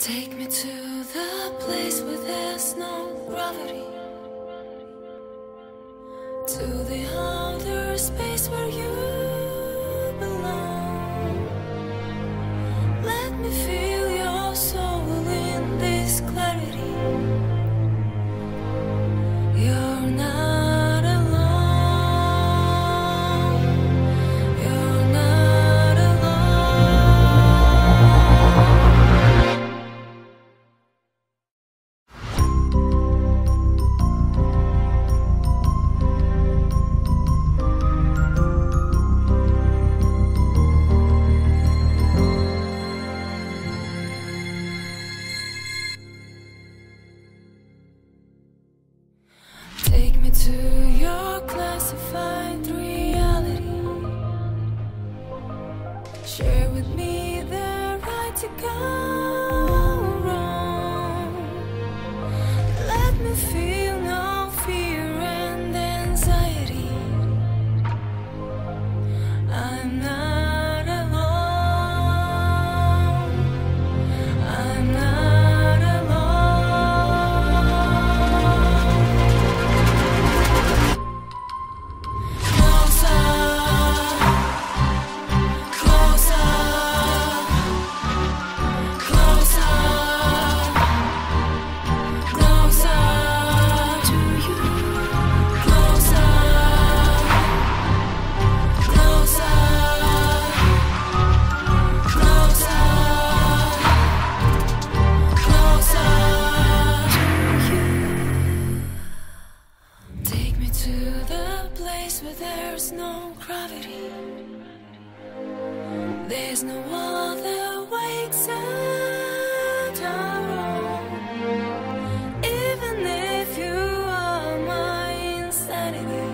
Take me to the place where there's no gravity. To the outer space where Share with me the right to go. where there's no gravity. There's no other way except our own. Even if you are my insanity.